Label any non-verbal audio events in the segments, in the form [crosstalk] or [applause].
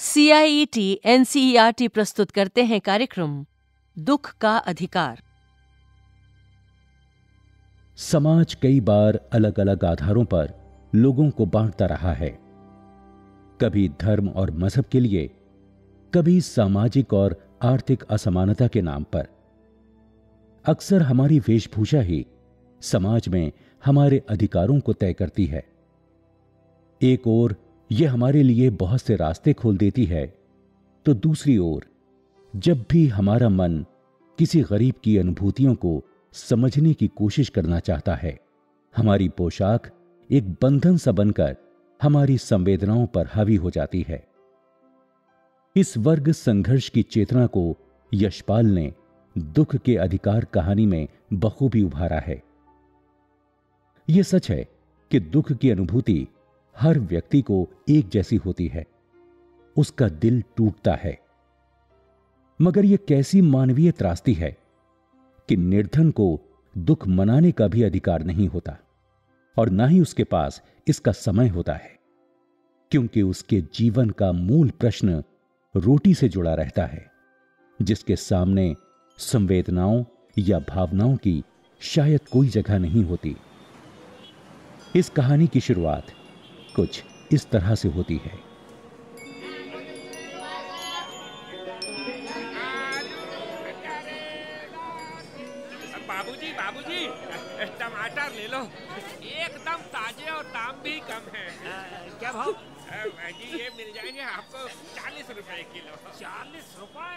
C I T N C R T प्रस्तुत करते हैं कार्यक्रम, दुख का अधिकार। समाज कई बार अलग अलग आधारों पर लोगों को बांटता रहा है। कभी धर्म और मज़हब के लिए, कभी सामाजिक और आर्थिक असमानता के नाम पर। अक्सर हमारी वेशभूषा ही समाज में हमारे अधिकारों को तय करती है। एक ओर यह हमारे लिए बहुत से रास्ते खोल देती है। तो दूसरी ओर, जब भी हमारा मन किसी गरीब की अनुभूतियों को समझने की कोशिश करना चाहता है, हमारी पोशाक एक बंधन सा बनकर हमारी संवेदनाओं पर हावी हो जाती है। इस वर्ग संघर्ष की चेतना को यशपाल ने दुख के अधिकार कहानी में बखूबी उभारा है। यह सच है कि दुख की अनुभूति हर व्यक्ति को एक जैसी होती है। उसका दिल टूटता है। मगर यह कैसी मानवीय त्रास्ती है कि निर्धन को दुख मनाने का भी अधिकार नहीं होता और ना ही उसके पास इसका समय होता है, क्योंकि उसके जीवन का मूल प्रश्न रोटी से जुड़ा रहता है, जिसके सामने संवेदनाओं या भावनाओं की शायद कोई जगह नहीं होती। इस कहानी की शुरुआत कुछ इस तरह से होती है। बाबूजी बाबूजी टमाटर ले लो। एकदम ताजे और दाम भी कम है। क्या भाव? जी ये मिल जाएँगे आपको चालीस रुपए किलो। चालीस रुपए।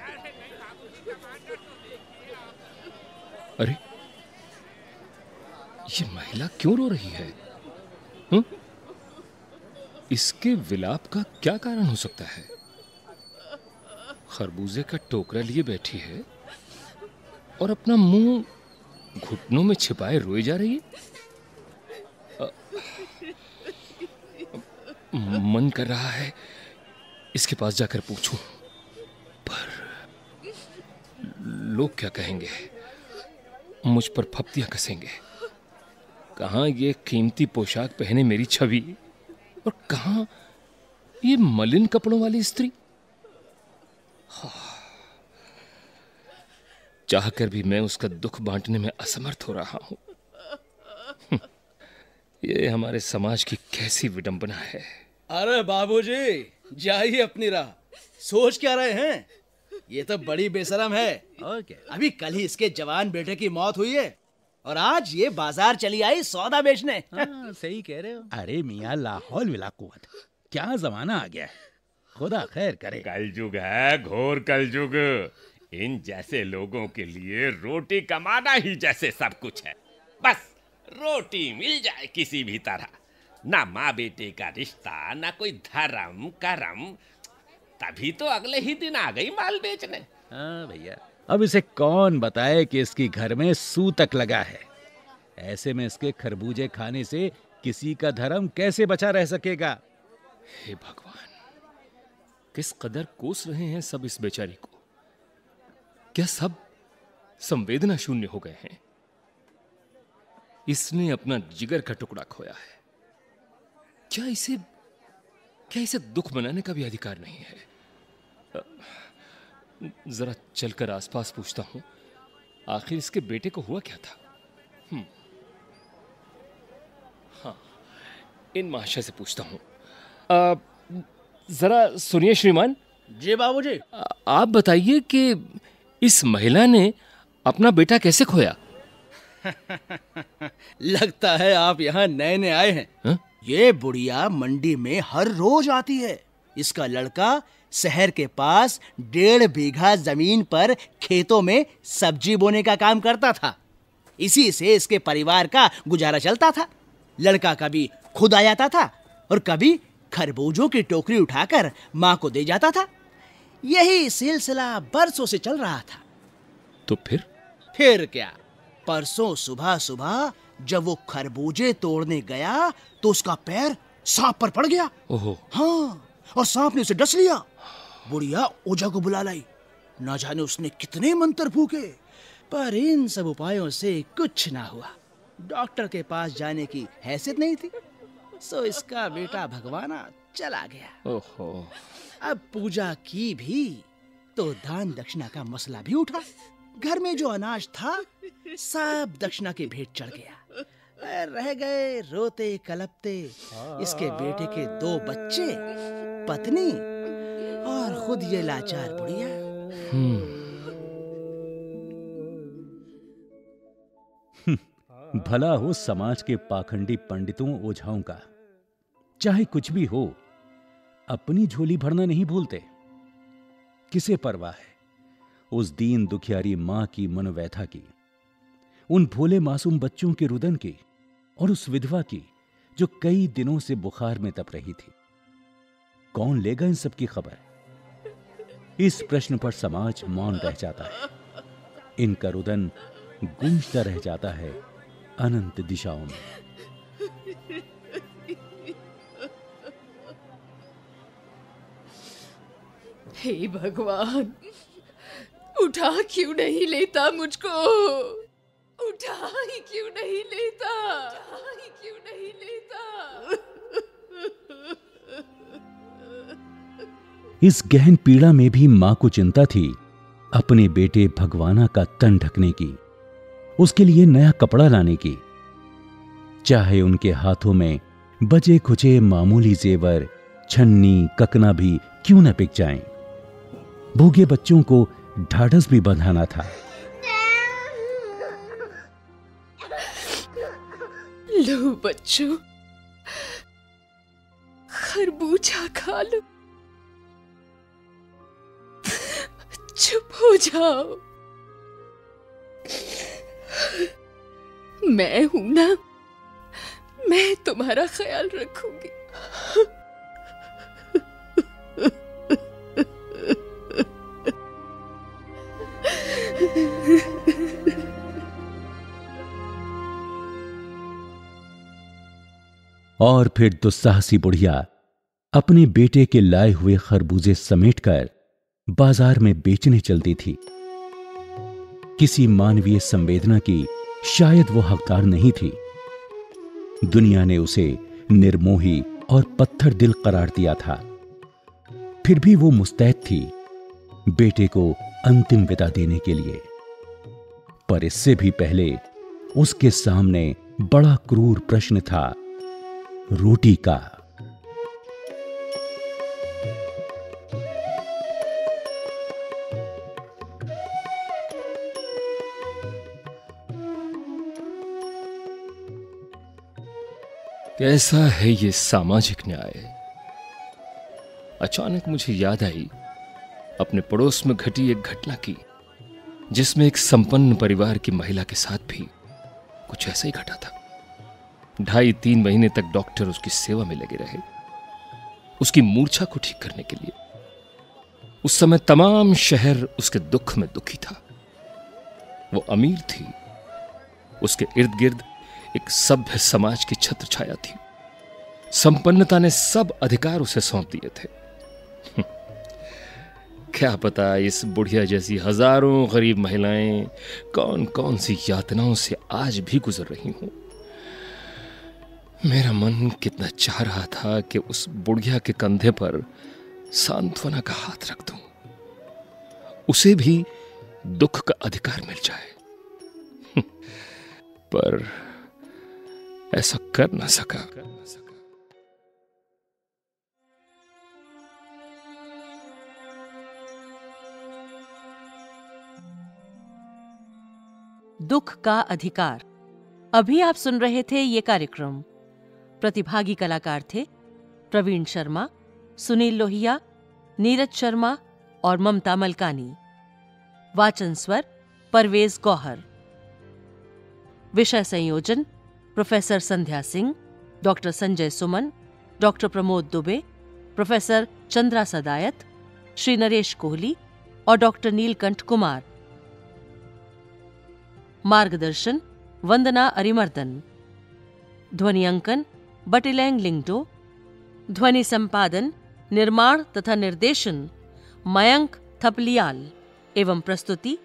अरे नहीं बाबूजी टमाटर तो देखिए आप। अरे ये महिला क्यों रो रही है? हुँ? इसके विलाप का क्या कारण हो सकता है? खरबूजे का टोकरा लिए बैठी है और अपना मुँह घुटनों में छिपाए रोए जा रही है? मन कर रहा है इसके पास जाकर पूछूँ, पर लोग क्या कहेंगे? मुझ पर फप्तियाँ कसेंगे। कहाँ ये कीमती पोशाक पहने मेरी छवि? और कहाँ ये मलिन कपड़ों वाली स्त्री? हाँ। चाहकर भी मैं उसका दुख बांटने में असमर्थ हो रहा हूँ। [laughs] ये हमारे समाज की कैसी विडंबना है? अरे बाबूजी जाइए अपनी राह। सोच क्या रहे हैं? ये तो बड़ी बेशरम है। और क्या? अभी कल ही इसके जवान बेटे की मौत हुई है। और आज ये बाज़ार चली आई सौदा बेचने। हाँ, सही कह रहे हो। अरे मियाँ लाहौल विला कुवत। क्या जमाना आ गया है। खुदा खैर करे। कल कलयुग है घोर कल कलयुग इन जैसे लोगों के लिए रोटी कमाना ही जैसे सब कुछ है। बस रोटी मिल जाए किसी भी तरह। ना माँ बेटे का रिश्ता ना कोई धर्म करम। तभी तो अगले ही दिन आ गई माल बेचने। हाँ भैया। अब इसे कौन बताए कि इसकी घर में सूतक लगा है? ऐसे में इसके खरबूजे खाने से किसी का धर्म कैसे बचा रह सकेगा? हे भगवान, किस कदर कोस रहे हैं सब इस बेचारी को? क्या सब संवेदना शून्य हो गए हैं? इसने अपना जिगर का टुकड़ा खोया है। क्या इसे क्या इसे दुख मनाने का भी अधिकार नहीं है? जरा चलकर आसपास पूछता हूँ आखिर इसके बेटे को हुआ क्या था? हम्म, हाँ इन महाशय से पूछता हूँ। जरा सुनिए श्रीमान। जी बाबूजी। आप बताइए कि इस महिला ने अपना बेटा कैसे खोया? [laughs] लगता है आप यहाँ नए नए आए हैं। हाँ? ये बुढ़िया मंडी में हर रोज आती है। इसका लड़का शहर के पास डेढ़ बीघा ज़मीन पर खेतों में सब्ज़ी बोने का काम करता था। इसी से इसके परिवार का गुजारा चलता था। लड़का कभी खुद आ जाता था और कभी खरबूजों की टोकरी उठाकर माँ को दे जाता था। यही सिलसिला बरसों से चल रहा था। तो फिर? फिर क्या? परसों सुबह सुबह जब वो खरबूजे तोड़ने गया तो उसका पैर सांप पर पड़ गया। ओहो। हाँ और सांप ने उसे डस लिया। बुढ़िया ओझा को बुला लाई। ना जाने उसने कितने मंत्र फूके पर इन सब उपायों से कुछ ना हुआ। डॉक्टर के पास जाने की हैसियत नहीं थी सो इसका बेटा भगवाना चला गया। ओहो। अब पूजा की भी तो दान दक्षिणा का मसला भी उठा। घर में जो अनाज था सब दक्षिणा के भेंट चढ़ गया। रह गए रोते कलपते। इसके बेटे के दो बच्चे पत्नी खुद ये लाचार बुढ़िया। [laughs] भला हो समाज के पाखंडी पंडितों ओझाओं का। चाहे कुछ भी हो, अपनी झोली भरना नहीं भूलते। किसे परवाह है उस दीन दुखियारी माँ की मनोव्यथा की, उन भोले मासूम बच्चों के रुदन की और उस विधवा की जो कई दिनों से बुखार में तप रही थी। कौन लेगा इन सब की खबर? इस प्रश्न पर समाज मौन रह जाता है। इनका रुदन गूंजता रह जाता है अनंत दिशाओं में। हे भगवान, उठा क्यों नहीं लेता मुझको? उठा ही क्यों नहीं लेता? उठा ही क्यों नहीं लेता? इस गहन पीड़ा में भी माँ को चिंता थी अपने बेटे भगवाना का तन ढकने की, उसके लिए नया कपड़ा लाने की। चाहे उनके हाथों में बचे खुचे मामूली जेवर, छन्नी, ककना भी क्यों न पिक जाएँ। भूखे बच्चों को ढाढ़स भी बंधाना था। लो बच्चों, खरबूजा खा लो। चुप हो जाओ। मैं हूँ ना, मैं तुम्हारा ख्याल रखूँगी। और फिर दुस्साहसी बुढ़िया अपने बेटे के लाए हुए खरबूजे समेटकर बाज़ार में बेचने चलती थी। किसी मानवीय संवेदना की शायद वो हकदार नहीं थी। दुनिया ने उसे निर्मोही और पत्थर दिल करार दिया था। फिर भी वो मुस्तैद थी बेटे को अंतिम विदा देने के लिए। पर इससे भी पहले उसके सामने बड़ा क्रूर प्रश्न था, रोटी का। कैसा है ये सामाजिक न्याय? अचानक मुझे याद आई, अपने पड़ोस में घटी एक घटना की, जिसमें एक संपन्न परिवार की महिला के साथ भी कुछ ऐसा ही घटा था। ढाई तीन महीने तक डॉक्टर उसकी सेवा में लगे रहे, उसकी मूर्छा को ठीक करने के लिए। उस समय तमाम शहर उसके दुख में दुखी था। वो अमीर थी, उसके इर्द गिर्द एक सभ्य समाज की छत्र छाया थी। संपन्नता ने सब अधिकार उसे सौंप दिए थे। क्या पता इस बुढ़िया जैसी हज़ारों गरीब महिलाएँ कौन कौन सी यातनाओं से आज भी गुजर रही हूँ? मेरा मन कितना चाह रहा था कि उस बुढ़िया के कंधे पर सांत्वना का हाथ रख दूँ। उसे भी दुख का अधिकार मिल जाए। पर ऐसा कर ना सका। दुख का अधिकार। अभी आप सुन रहे थे ये कार्यक्रम। प्रतिभागी कलाकार थे प्रवीण शर्मा, सुनील लोहिया, नीरज शर्मा और ममता मलकानी। वाचन स्वर परवेज गौहर। विषय संयोजन professor Sandhya Singh, doctor Sanjay Suman, doctor Pramod Dubey, professor Chandra Sadayat, Shri Naresh Kohli और डॉक्टर नीलकंठ कुमार। मार्गदर्शन, वंदना अरिमर्दन। ध्वनि अंकन, बटिलैंग लिंगडो। ध्वनि संपादन, निर्माण तथा निर्देशन, मयंक थपलियाल एवं प्रस्तुति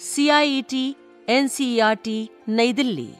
सीआईईटी एनसीईआरटी नई दिल्ली।